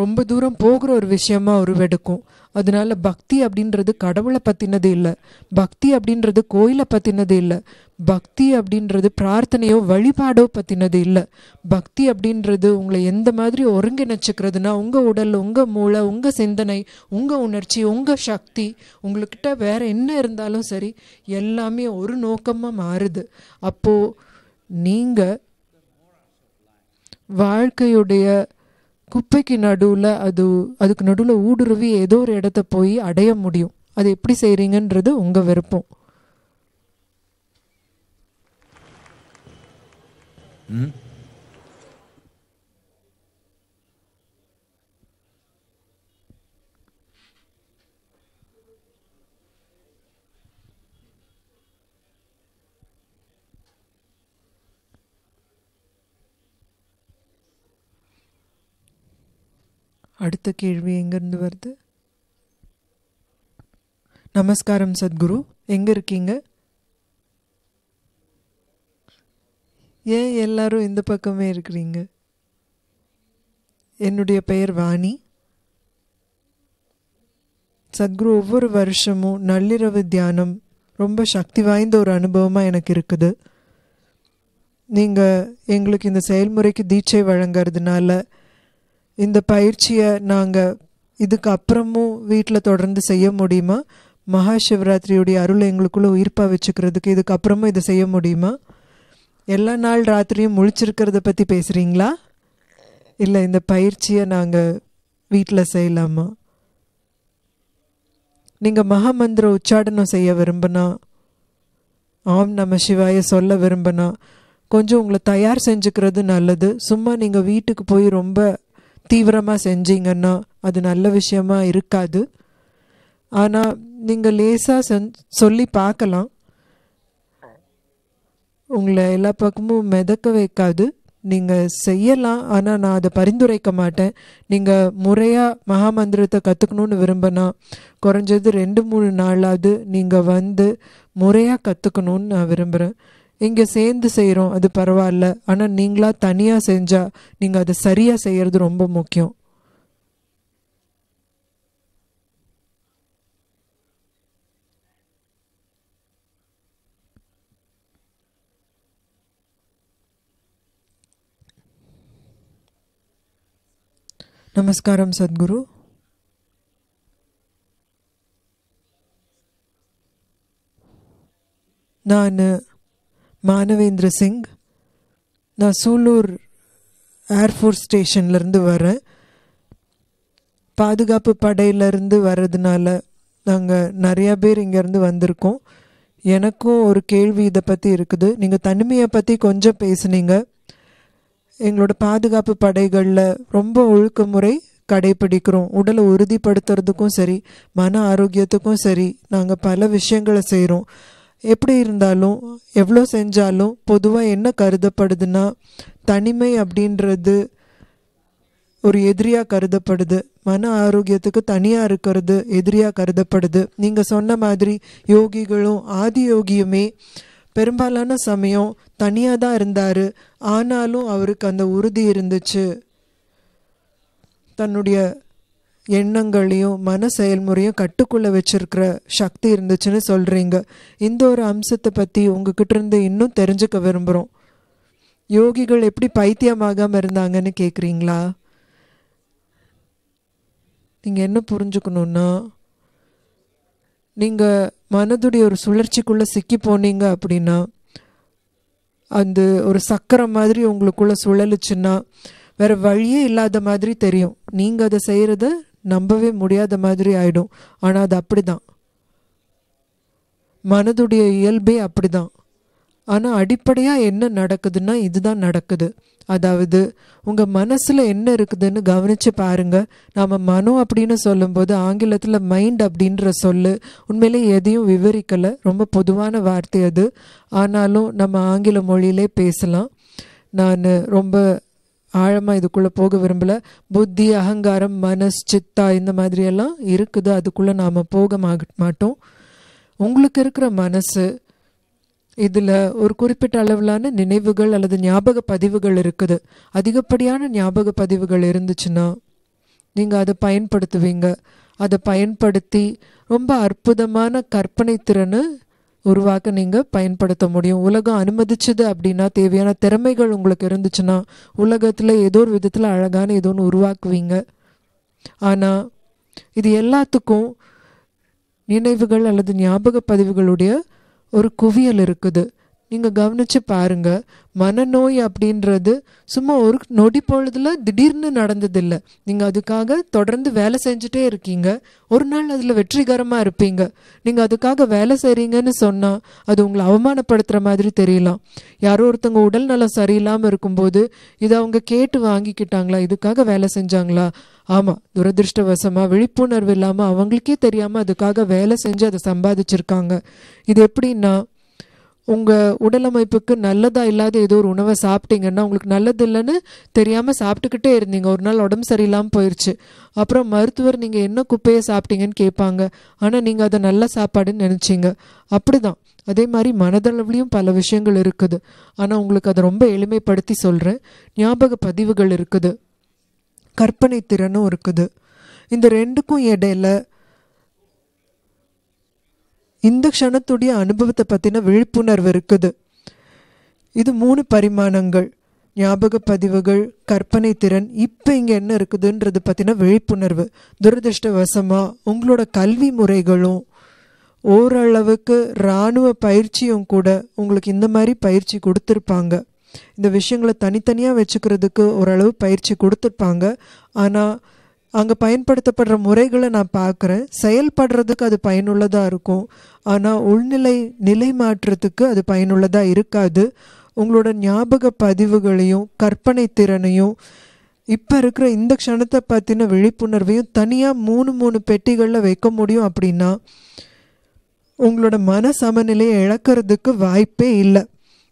ரொம்ப தூரம் போகிற ஒரு விஷயமா உருவெடுக்கும் அதனால பக்தி அப்படின்றது கடவுளை பற்றினது இல்லை. பக்தி அப்படின்றது கோயிலை பற்றினது இல்லை. பக்தி அப்படின்றது பிரார்த்தனையோ வழிபாடோ பற்றினது இல்லை. பக்தி அப்படின்றது உங்களை எந்த மாதிரி ஒருங்கிணைச்சிக்கிறதுனா உங்கள் உடல் உங்கள் மூளை உங்கள் சிந்தனை உங்கள் உணர்ச்சி உங்கள் சக்தி உங்கள்கிட்ட வேற என்ன இருந்தாலும் சரி எல்லாமே ஒரு நோக்கமாக மாறுது. அப்போது நீங்கள் வாழ்க்கையுடைய குப்பைக்கு நடுவில் அது அதுக்கு நடுவில் ஊடுருவி ஏதோ ஒரு இடத்த போய் அடைய முடியும். அது எப்படி செய்கிறீங்கன்றது உங்கள் விருப்பம். அடுத்த கேள்வி எங்கேருந்து வருது? நமஸ்காரம் சத்குரு. எங்கே இருக்கீங்க? ஏன் எல்லாரும் இந்த பக்கமே இருக்கிறீங்க? என்னுடைய பெயர் வாணி. சத்குரு ஒவ்வொரு வருஷமும் நள்ளிரவு தியானம் ரொம்ப சக்தி வாய்ந்த ஒரு அனுபவமாக எனக்கு இருக்குது. நீங்கள் எங்களுக்கு இந்த செயல்முறைக்கு தீட்சை வழங்குறதுனால இந்த பயிற்சியை நாங்கள் இதுக்கு அப்புறமும் வீட்டில் தொடர்ந்து செய்ய முடியுமா? மகா சிவராத்திரியுடைய அருள் எங்களுக்குள்ளே உயிர்ப்பாக வச்சுக்கிறதுக்கு இதுக்கு அப்புறமும் இதை செய்ய முடியுமா? எல்லா நாள் ராத்திரியும் முழிச்சிருக்கிறத பற்றி பேசுகிறீங்களா இல்லை இந்த பயிற்சியை நாங்கள் வீட்டில் செய்யலாமா? நீங்கள் மகாமந்திர உச்சாடனம் செய்ய விரும்பினா ஆம் நம சிவாய சொல்ல விரும்பினா கொஞ்சம் உங்களை தயார் செஞ்சுக்கிறது நல்லது. சும்மா நீங்கள் வீட்டுக்கு போய் ரொம்ப தீவிரமாக செஞ்சீங்கன்னா அது நல்ல விஷயமா இருக்காது. ஆனால் நீங்கள் லேசாக செஞ் சொல்லி பார்க்கலாம். உங்களை எல்லா பக்கமும் மிதக்க வைக்காது. நீங்கள் செய்யலாம் ஆனால் நான் அதை பரிந்துரைக்க மாட்டேன். நீங்கள் முறையாக மகாமந்திரத்தை கற்றுக்கணுன்னு விரும்பினா குறைஞ்சது ரெண்டு மூணு நாளாவது நீங்கள் வந்து முறையாக கற்றுக்கணுன்னு நான் விரும்புகிறேன் இங்கே சேர்ந்து செய்கிறோம் அது பரவாயில்ல. ஆனால் நீங்களாக தனியாக செஞ்சால் நீங்கள் அதை சரியாக செய்கிறது ரொம்ப முக்கியம். நமஸ்காரம் சத்குரு. நான் மானவேந்திர சிங் நான் சூலூர் ஏர்ஃபோர்ஸ் ஸ்டேஷன்லேருந்து வரேன். பாதுகாப்பு படையிலேருந்து வர்றதுனால நாங்கள் நிறையா பேர் இங்கேருந்து வந்திருக்கோம். எனக்கும் ஒரு கேள்வி இதை பற்றி இருக்குது. நீங்கள் தனிமையை பற்றி கொஞ்சம் பேசுனீங்க. எங்களோட பாதுகாப்பு படைகளில் ரொம்ப ஒழுக்கமுறை கடைபிடிக்கிறோம். உடலை உறுதிப்படுத்துறதுக்கும் சரி மன ஆரோக்கியத்துக்கும் சரி நாங்கள் பல விஷயங்களை செய்கிறோம் எப்படி இருந்தாலும் எவ்வளோ செஞ்சாலும் பொதுவாக என்ன கருதப்படுதுன்னா தனிமை அப்படின்றது ஒரு எதிரியாக கருதப்படுது. மன ஆரோக்கியத்துக்கு தனியாக இருக்கிறது எதிரியாக கருதப்படுது. நீங்கள் சொன்ன மாதிரி யோகிகளும் ஆதி யோகியுமே பெரும்பாலான சமயம் தனியாக தான் இருந்தார். ஆனாலும் அவருக்கு அந்த உறுதி இருந்துச்சு. தன்னுடைய எண்ணங்களையும் மன செயல்முறையும் கட்டுக்குள்ளே வச்சிருக்கிற சக்தி இருந்துச்சுன்னு சொல்கிறீங்க இந்த ஒரு அம்சத்தை பற்றி உங்ககிட்ட இருந்து இன்னும் தெரிஞ்சுக்க விரும்புகிறோம் யோகிகள் எப்படி பைத்தியமாகாமல் இருந்தாங்கன்னு கேட்குறீங்களா நீங்கள் என்ன புரிஞ்சுக்கணுன்னா நீங்கள் மனதுடைய ஒரு சுழற்சிக்குள்ளே சிக்கி போனீங்க அப்படின்னா அந்த ஒரு சக்கரம் மாதிரி உங்களுக்குள்ள சுழலுச்சுன்னா வேற வழியே இல்லாத மாதிரி தெரியும். நீங்கள் அதை செய்கிறத நம்பவே முடியாத மாதிரி ஆயிடும். ஆனால் அது அப்படிதான். மனதுடைய இயல்பே அப்படிதான். ஆனால் அடிப்படையாக என்ன நடக்குதுன்னா இதுதான் நடக்குது. அதாவது உங்கள் மனசில் என்ன இருக்குதுன்னு கவனித்து பாருங்கள் நாம் மனம் அப்படின்னு சொல்லும்போது ஆங்கிலத்தில் மைண்ட் அப்படின்ற சொல்லு உண்மையிலே எதையும் விவரிக்கலை. ரொம்ப பொதுவான வார்த்தை அது. ஆனாலும் நம்ம ஆங்கில மொழியிலே பேசலாம். நான் ரொம்ப ஆழமாக இதுக்குள்ளே போக விரும்பல. புத்தி அகங்காரம் மனஸ் சித்தா இந்த மாதிரியெல்லாம் இருக்குது. அதுக்குள்ளே நாம் போக மாட்டோம். உங்களுக்கு இருக்கிற மனசு இதில் ஒரு குறிப்பிட்ட அளவிலான நினைவுகள் அல்லது ஞாபக பதிவுகள் இருக்குது. அதிகப்படியான ஞாபக பதிவுகள் இருந்துச்சுன்னா நீங்கள் அதை பயன்படுத்துவீங்க. அதை பயன்படுத்தி ரொம்ப அற்புதமான கற்பனை திறனை உருவாக்க நீங்கள் பயன்படுத்த முடியும். உலகம் அனுமதிச்சது அப்படின்னா தேவையான திறமைகள் உங்களுக்கு இருந்துச்சுன்னா உலகத்தில் ஏதோ ஒரு விதத்தில் அழகான ஏதோ ஒன்று உருவாக்குவீங்க. ஆனால் இது எல்லாத்துக்கும் நினைவுகள் அல்லது ஞாபக பதிவுகளுடைய ஒரு குவியல் இருக்குது. நீங்கள் கவனித்து பாருங்க. மனநோய் அப்படின்றது சும்மா ஒரு நொடி பொழுதுல திடீர்னு நடந்ததில்லை. நீங்கள் அதுக்காக தொடர்ந்து வேலை செஞ்சுட்டே இருக்கீங்க. ஒரு நாள் அதில் வெற்றிகரமாக இருப்பீங்க. நீங்கள் அதுக்காக வேலை செய்கிறீங்கன்னு சொன்னால் அது உங்களை அவமானப்படுத்துகிற மாதிரி தெரியலாம். யாரோ ஒருத்தவங்க உடல் நலம் சரியில்லாமல் இருக்கும்போது இதை அவங்க கேட்டு வாங்கிக்கிட்டாங்களா? இதுக்காக வேலை செஞ்சாங்களா? ஆமாம் துரதிருஷ்டவசமாக விழிப்புணர்வு இல்லாமல் அவங்களுக்கே தெரியாமல் அதுக்காக வேலை செஞ்சு அதை சம்பாதிச்சிருக்காங்க. இது எப்படின்னா உங்கள் உடலமைப்புக்கு நல்லதா இல்லாத ஏதோ ஒரு உணவை சாப்பிட்டீங்கன்னா உங்களுக்கு நல்லது இல்லைன்னு தெரியாமல் சாப்பிட்டுக்கிட்டே இருந்தீங்க. ஒரு நாள் உடம்பு சரியில்லாமல் போயிடுச்சு அப்புறம் மருத்துவர் நீங்கள் என்ன குப்பையை சாப்பிட்டீங்கன்னு கேட்பாங்க. ஆனால் நீங்கள் அதை நல்ல சாப்பாடுன்னு நினச்சிங்க. அப்படிதான். அதே மாதிரி மனதளவுலையும் பல விஷயங்கள் இருக்குது. ஆனால் உங்களுக்கு அதை ரொம்ப எளிமைப்படுத்தி சொல்கிறேன் ஞாபக பதிவுகள் இருக்குது. கற்பனை திறனும் இருக்குது. இந்த ரெண்டுக்கும் இடையில இந்த க்ஷணத்துடைய அனுபவத்தை பற்றின விழிப்புணர்வு இருக்குது. இது மூணு பரிமாணங்கள். ஞாபக பதிவுகள் கற்பனை திறன் இப்போ இங்கே என்ன இருக்குதுன்றது பற்றின விழிப்புணர்வு. துரதிருஷ்டவசமாக உங்களோட கல்வி முறைகளும் ஓரளவுக்கு இராணுவ பயிற்சியும் கூட உங்களுக்கு இந்த மாதிரி பயிற்சி கொடுத்துருப்பாங்க. இந்த விஷயங்களை தனித்தனியாக வச்சுக்கிறதுக்கு ஓரளவு பயிற்சி கொடுத்துருப்பாங்க. ஆனால் அங்கே பயன்படுத்தப்படுற முறைகளை நான் பார்க்குறேன். செயல்படுறதுக்கு அது பயனுள்ளதாக இருக்கும். ஆனால் உள்நிலை நிலை மாற்றத்துக்கு அது பயனுள்ளதாக இருக்காது. உங்களோட ஞாபக பதிவுகளையும் கற்பனை திறனையும் இப்போ இருக்கிற இந்த க்ஷணத்தை பற்றின விழிப்புணர்வையும் தனியாக மூணு மூணு பெட்டிகளில் வைக்க முடியும் அப்படின்னா உங்களோட மன சமநிலையை இழக்கிறதுக்கு வாய்ப்பே இல்லை.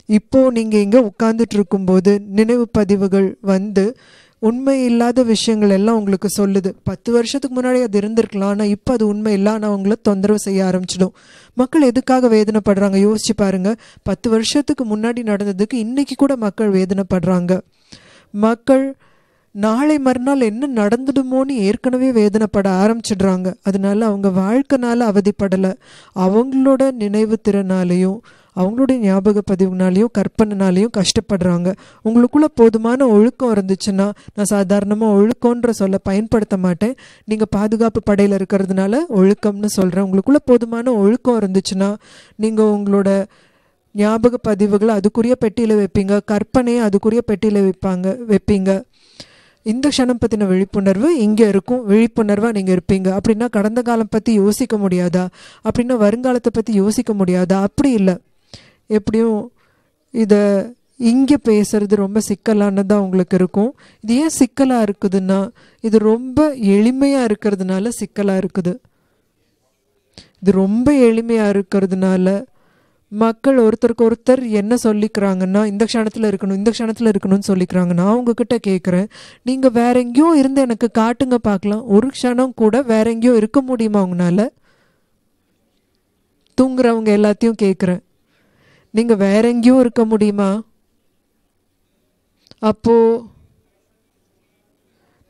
இப்போது நீங்கள் இங்கே உட்காந்துட்டு இருக்கும்போது நினைவு பதிவுகள் வந்து உண்மை இல்லாத விஷயங்கள் எல்லாம் உங்களுக்கு சொல்லுது. பத்து வருஷத்துக்கு முன்னாடி அது இருந்திருக்கலாம். ஆனால் இப்போ அது உண்மை இல்லை ஆனால் அவங்கள தொந்தரவு செய்ய ஆரம்பிச்சிடும். மக்கள் எதுக்காக வேதனைப்படுறாங்க? யோசிச்சு பாருங்க. பத்து வருஷத்துக்கு முன்னாடி நடந்ததுக்கு இன்னைக்கு கூட மக்கள் வேதனைப்படுறாங்க. மக்கள் நாளை மறுநாள் என்ன நடந்துடுமோன்னு ஏற்கனவே வேதனைப்பட ஆரம்பிச்சிடுறாங்க. அதனால அவங்க வாழ்க்கைனால அவதிப்படலை. அவங்களோட நினைவு திறனாலையும் அவங்களுடைய ஞாபக பதிவுனாலையும் கற்பனைனாலையும் கஷ்டப்படுறாங்க. உங்களுக்குள்ள போதுமான ஒழுக்கம் இருந்துச்சுன்னா நான் சாதாரணமாக ஒழுக்கம்ன்ற சொல்ல பயன்படுத்த மாட்டேன். நீங்கள் பாதுகாப்பு படையில் இருக்கிறதுனால ஒழுக்கம்னு சொல்கிறேன் உங்களுக்குள்ள போதுமான ஒழுக்கம் இருந்துச்சுன்னா நீங்கள் உங்களோட ஞாபக பதிவுகளை அதுக்குரிய பெட்டியில் வைப்பீங்க. கற்பனையை அதுக்குரிய பெட்டியில் வைப்பாங்க வைப்பீங்க. இந்த க்ஷணம் பற்றின விழிப்புணர்வு இங்கே இருக்கும். விழிப்புணர்வாக நீங்கள் இருப்பீங்க. அப்படின்னா கடந்த காலம் பற்றி யோசிக்க முடியாதா? அப்படின்னா வருங்காலத்தை பற்றி யோசிக்க முடியாதா? அப்படி இல்லை. எப்படியும் இதை இங்கே பேசுறது ரொம்ப சிக்கலானதாக உங்களுக்கு இருக்கும். இது ஏன் சிக்கலாக இருக்குதுன்னா இது ரொம்ப எளிமையாக இருக்கிறதுனால சிக்கலாக இருக்குது. இது ரொம்ப எளிமையாக இருக்கிறதுனால மக்கள் ஒருத்தருக்கு ஒருத்தர் என்ன சொல்லிக்கிறாங்கன்னா இந்த க்ஷணத்தில் இருக்கணும் இந்த க்ஷணத்தில் இருக்கணும்னு சொல்லிக்கிறாங்க. நான் உங்ககிட்ட கேட்குறேன் நீங்கள் வேற எங்கேயோ இருந்து எனக்கு காட்டுங்க பார்க்கலாம் ஒரு க்ஷணம் கூட வேற எங்கேயோ இருக்க முடியுமா உங்களால? தூங்குறவங்க எல்லாத்தையும் கேட்குறேன் நீங்கள் வேற எங்கேயும் இருக்க முடியுமா? அப்போ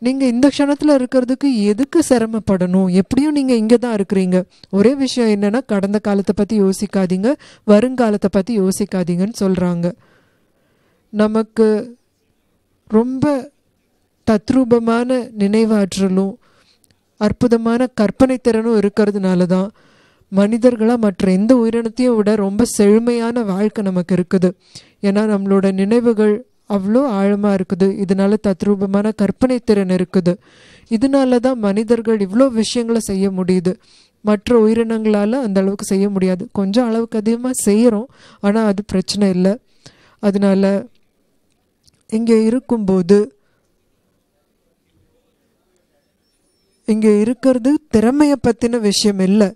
நீங்கள் இந்த க்ஷணத்தில் இருக்கிறதுக்கு எதுக்கு சிரமப்படணும்? எப்படியும் நீங்கள் இங்கே தான் இருக்கிறீங்க. ஒரே விஷயம் என்னன்னா கடந்த காலத்தை பற்றி யோசிக்காதீங்க வருங்காலத்தை பற்றி யோசிக்காதீங்கன்னு சொல்கிறாங்க நமக்கு ரொம்ப தத்ரூபமான நினைவாற்றலும் அற்புதமான கற்பனை திறனும் இருக்கிறதுனால தான் மனிதர்களாக மற்ற எந்த உயிரினத்தையும் விட ரொம்ப செழுமையான வாழ்க்கை நமக்கு இருக்குது. ஏன்னா நம்மளோட நினைவுகள் அவ்வளோ ஆழமாக இருக்குது. இதனால தத்ரூபமான கற்பனை திறன் இருக்குது. இதனால தான் மனிதர்கள் இவ்வளோ விஷயங்களை செய்ய முடியுது. மற்ற உயிரினங்களால் அந்த அளவுக்கு செய்ய முடியாது. கொஞ்சம் அளவுக்கு அதிகமாக செய்கிறோம் ஆனால் அது பிரச்சனை இல்லை. அதனால இங்கே இருக்கும்போது இங்கே இருக்கிறது திறமையை பற்றின விஷயம் இல்லை.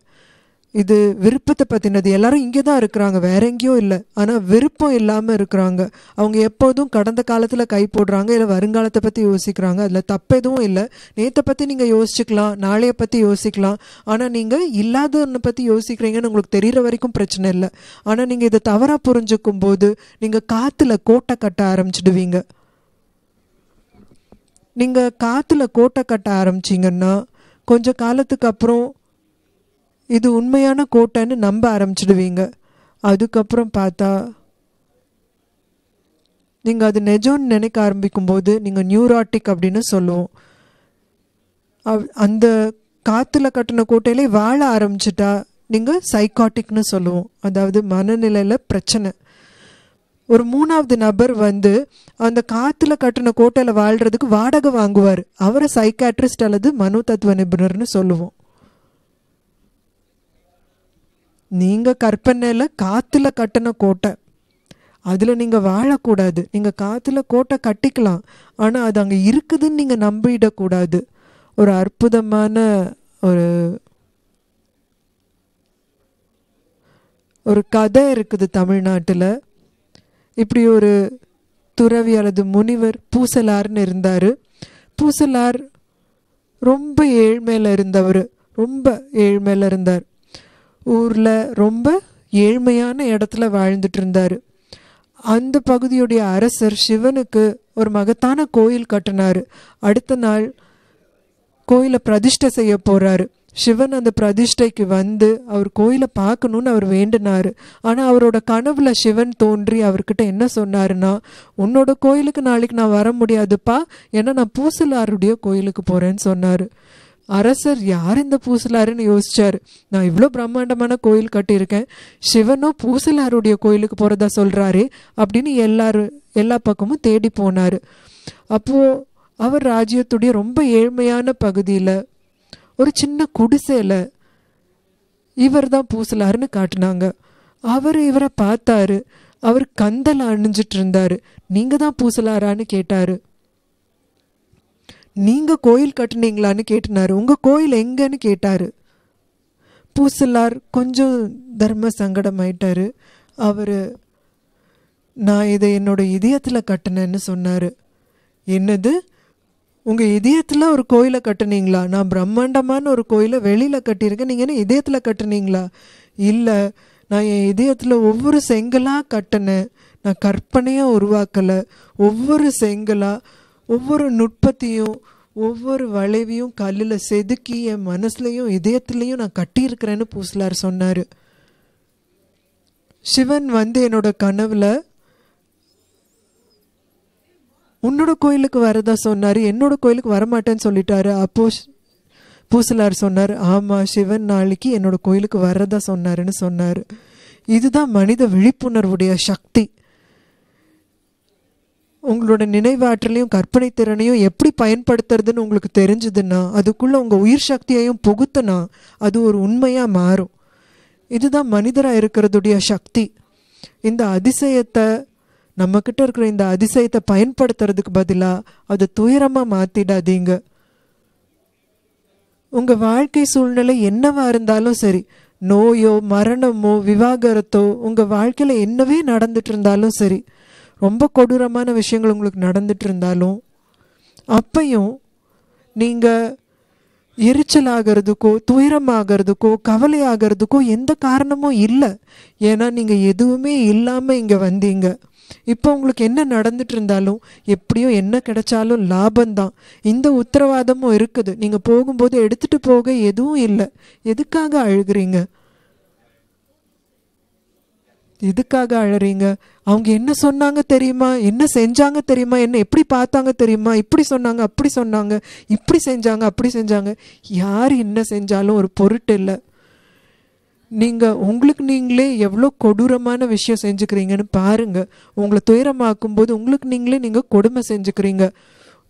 இது விருப்பத்தை பற்றினது எல்லாரும் இங்கே தான் இருக்கிறாங்க. வேற எங்கேயோ இல்லை. ஆனால் விருப்பம் இல்லாமல் இருக்கிறாங்க. அவங்க எப்போதும் கடந்த காலத்தில் கை போடுறாங்க இல்லை வருங்காலத்தை பற்றி யோசிக்கிறாங்க. அதில் தப்பு எதுவும் இல்லை. நேற்றை பற்றி நீங்கள் யோசிச்சுக்கலாம். நாளைய பற்றி யோசிக்கலாம். ஆனால் நீங்கள் இல்லாத ஒன்றை பற்றி யோசிக்கிறீங்கன்னு உங்களுக்கு தெரிகிற வரைக்கும் பிரச்சனை இல்லை. ஆனால் நீங்கள் இதை தவறாக புரிஞ்சுக்கும் போது நீங்கள் காற்றுல கோட்டை கட்ட ஆரம்பிச்சிடுவீங்க. நீங்கள் காற்றுல கோட்டை கட்ட ஆரம்பிச்சிங்கன்னா கொஞ்ச காலத்துக்கு அப்புறம் இது உண்மையான கோட்டைன்னு நம்ப ஆரம்பிச்சிடுவீங்க. அதுக்கப்புறம் பார்த்தா நீங்கள் அது நெஜோன்னு நினைக்க ஆரம்பிக்கும்போது நீங்கள் நியூராட்டிக் அப்படின்னு சொல்லுவோம். அந்த காற்றுல கட்டின கோட்டையிலே வாழ ஆரம்பிச்சிட்டா நீங்கள் சைக்காட்டிக்னு சொல்லுவோம். அதாவது மனநிலையில் பிரச்சனை. ஒரு மூணாவது நபர் வந்து அந்த காற்றுல கட்டின கோட்டையில் வாழ்கிறதுக்கு வாடகை வாங்குவார். அவரை சைக்காட்ரிஸ்ட் அல்லது மனோ தத்துவ நிபுணர்னு சொல்லுவோம். நீங்கள் கற்பனையில் காற்றுல கட்டின கோட்டை. அதில் நீங்கள் வாழக்கூடாது. நீங்கள் காற்றுல கோட்டை கட்டிக்கலாம். ஆனால் அது அங்கே இருக்குதுன்னு நீங்கள் நம்பிடக்கூடாது. ஒரு அற்புதமான ஒரு ஒரு கதை இருக்குது தமிழ்நாட்டில். இப்படி ஒரு துறவி அல்லது முனிவர் பூசலார்னு இருந்தார். பூசலார் ரொம்ப ஏழ்மையில் இருந்தவர். ரொம்ப ஏழ்மையில் இருந்தார். ஊரில் ரொம்ப ஏழ்மையான இடத்துல வாழ்ந்துட்டு இருந்தார் அந்த பகுதியுடைய அரசர் சிவனுக்கு ஒரு மகத்தான கோயில் கட்டினார். அடுத்த நாள் கோயிலை பிரதிஷ்டை செய்ய போகிறாரு சிவன் அந்த பிரதிஷ்டைக்கு வந்து அவர் கோயிலை பார்க்கணும்னு அவர் வேண்டினார். ஆனால் அவரோட கனவுல சிவன் தோன்றி அவர்கிட்ட என்ன சொன்னாருன்னா உன்னோட கோயிலுக்கு நாளைக்கு நான் வர முடியாதுப்பா. ஏன்னா நான் பூசலாருடைய கோயிலுக்கு போகிறேன்னு சொன்னார். அரசர் யார் இந்த பூசலாருன்னு யோசிச்சார். நான் இவ்வளோ பிரம்மாண்டமான கோயில் கட்டியிருக்கேன். சிவனும் பூசலாருடைய கோயிலுக்கு போகிறதா சொல்கிறாரு அப்படின்னு எல்லாரும் எல்லா பக்கமும் தேடி போனார். அப்போது அவர் ராஜ்யத்துடைய ரொம்ப ஏழ்மையான பகுதியில் ஒரு சின்ன குடிசையில் இவர் தான் பூசலாருன்னு காட்டினாங்க. அவர் இவரை பார்த்தாரு. அவர் கந்தல் அணிஞ்சிட்டு இருந்தார். நீங்கள் தான் பூசலாரான்னு கேட்டார். நீங்க கோயில் கட்டுனீங்களான்னு கேட்டினாரு. உங்க கோயில் எங்கன்னு கேட்டாரு. பூசலார் கொஞ்சம் தர்ம சங்கடம் ஆயிட்டார் அவர் நான் இதை என்னோட இதயத்தில் கட்டினேன்னு சொன்னார். என்னது? உங்கள் இதயத்தில் ஒரு கோயிலை கட்டுனீங்களா? நான் பிரம்மாண்டமான ஒரு கோயிலை வெளியில் கட்டியிருக்கேன். நீங்கள் என்ன இதயத்தில் கட்டுனீங்களா? இல்லை நான் என் இதயத்தில் ஒவ்வொரு செங்கலாக கட்டினேன். நான் கற்பனையாக உருவாக்கலை. ஒவ்வொரு செங்கலாக ஒவ்வொரு நுட்பத்தையும் ஒவ்வொரு வளைவையும் கல்லில் செதுக்கி என் மனசுலையும் இதயத்துலேயும் நான் கட்டியிருக்கிறேன்னு பூசலார் சொன்னார். சிவன் வந்து என்னோட கனவில் உன்னோட கோயிலுக்கு வரதா சொன்னார் என்னோட கோயிலுக்கு வரமாட்டேன்னு சொல்லிட்டாரு. அப்போ பூசலார் சொன்னார் ஆமாம் சிவன் நாளைக்கு என்னோட கோயிலுக்கு வரதா சொன்னாருன்னு சொன்னார். இதுதான் மனித விழிப்புணர்வுடைய சக்தி. உங்களோட நினைவாற்றலையும் கற்பனை திறனையும் எப்படி பயன்படுத்துறதுன்னு உங்களுக்கு தெரிஞ்சதுன்னா அதுக்குள்ளே உங்கள் உயிர் சக்தியையும் புகுத்துனா அது ஒரு உண்மையாக மாறும். இதுதான் மனிதராக இருக்கிறதுடைய சக்தி. இந்த அதிசயத்தை நம்மக்கிட்ட இருக்கிற இந்த அதிசயத்தை பயன்படுத்துறதுக்கு பதிலாக அதை துயரமாக மாற்றிடாதீங்க உங்கள் வாழ்க்கை சூழ்நிலை என்னவா இருந்தாலும் சரி நோயோ மரணமோ விவாகரத்தோ உங்கள் வாழ்க்கையில் என்னவே நடந்துட்டு இருந்தாலும் சரி ரொம்ப கொடூரமான விஷயங்கள் உங்களுக்கு நடந்துட்டு இருந்தாலும் அப்பையும் நீங்கள் எரிச்சல் ஆகிறதுக்கோ துயரமாகிறதுக்கோ கவலை ஆகிறதுக்கோ எந்த காரணமும் இல்லை. ஏன்னா நீங்கள் எதுவுமே இல்லாமல் இங்கே வந்தீங்க. இப்போ உங்களுக்கு என்ன நடந்துட்டு இருந்தாலும் எப்படியும் என்ன கிடைச்சாலும் லாபம்தான். இந்த உத்தரவாதமும் இருக்குது. நீங்கள் போகும்போது எடுத்துட்டு போக எதுவும் இல்லை. எதுக்காக அழுகுறீங்க? எதுக்காக அழறீங்க? அவங்க என்ன சொன்னாங்க தெரியுமா? என்ன செஞ்சாங்க தெரியுமா? என்ன எப்படி பார்த்தாங்க தெரியுமா? இப்படி சொன்னாங்க அப்படி சொன்னாங்க இப்படி செஞ்சாங்க அப்படி செஞ்சாங்க. யார் என்ன செஞ்சாலும் ஒரு பொருட்டு இல்லை. நீங்கள் உங்களுக்கு நீங்களே எவ்வளோ கொடூரமான விஷயம் செஞ்சுக்கிறீங்கன்னு பாருங்கள் உங்களை துயரமாக்கும்போது உங்களுக்கு நீங்களே நீங்கள் கொடுமை செஞ்சுக்கிறீங்க.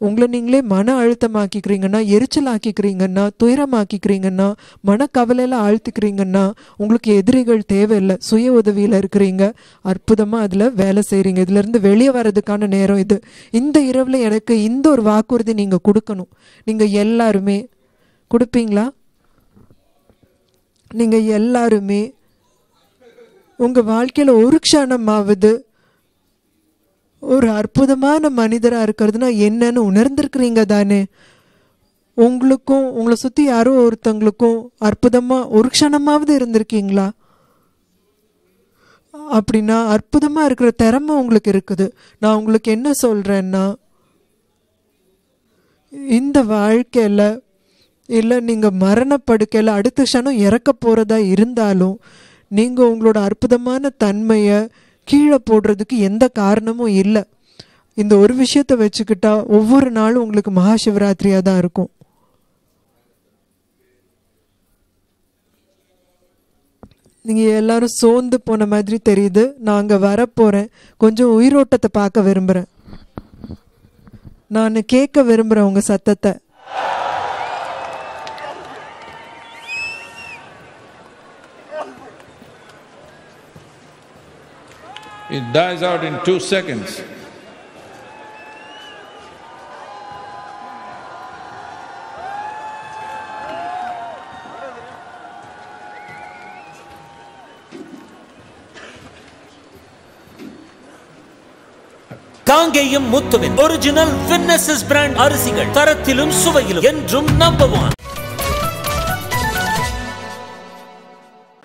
உங்களை நீங்களே மன அழுத்தமாக்கிக்கிறீங்கன்னா எரிச்சல் ஆக்கிக்கிறீங்கன்னா துயரமாக்கிக்கிறீங்கன்னா மனக்கவலையில் ஆழ்த்திக்கிறீங்கன்னா உங்களுக்கு எதிரிகள் தேவையில்லை சுய உதவியில் இருக்கிறீங்க. அற்புதமாக அதில் வேலை செய்கிறீங்க இதுலேருந்து வெளியே வர்றதுக்கான நேரம் இது. இந்த இரவில் எனக்கு இந்த ஒரு வாக்குறுதி நீங்கள் கொடுக்கணும். நீங்கள் எல்லாருமே கொடுப்பீங்களா? நீங்கள் எல்லாருமே உங்கள் வாழ்க்கையில் ஒரு க்ஷணமாவது ஒரு அற்புதமான மனிதராக இருக்கிறதுனா என்னன்னு உணர்ந்திருக்கிறீங்க தானே? உங்களுக்கும் உங்களை சுற்றி யாரோ ஒருத்தங்களுக்கும் அற்புதமாக ஒரு க்ஷணமாவது இருந்திருக்கீங்களா? அப்படின்னா அற்புதமாக இருக்கிற திறமை உங்களுக்கு இருக்குது. நான் உங்களுக்கு என்ன சொல்கிறேன்னா இந்த வாழ்க்கையில் இல்லை நீங்கள் மரணப்படுக்கையில் அடுத்த க்ஷணம் இறக்க போகிறதா இருந்தாலும் நீங்கள் உங்களோட அற்புதமான தன்மையை கீழே போடுறதுக்கு எந்த காரணமும் இல்லை. இந்த ஒரு விஷயத்தை வச்சுக்கிட்டா ஒவ்வொரு நாளும் உங்களுக்கு மகா சிவராத்திரியாக தான் இருக்கும். நீங்கள் எல்லாரும் சோர்ந்து போன மாதிரி தெரியுது. நான் அங்கே வரப்போகிறேன் கொஞ்சம் உயிரோட்டத்தை பார்க்க விரும்புகிறேன் நான் கேட்க விரும்புகிறேன் உங்கள் சத்தத்தை. It dies out in two seconds. Kangeyam முத்துவின் original வின்னசஸ் பிராண்ட் அரிசிகள் தரத்திலும் சுவையிலும் என்றும் நம்பர் ஒன்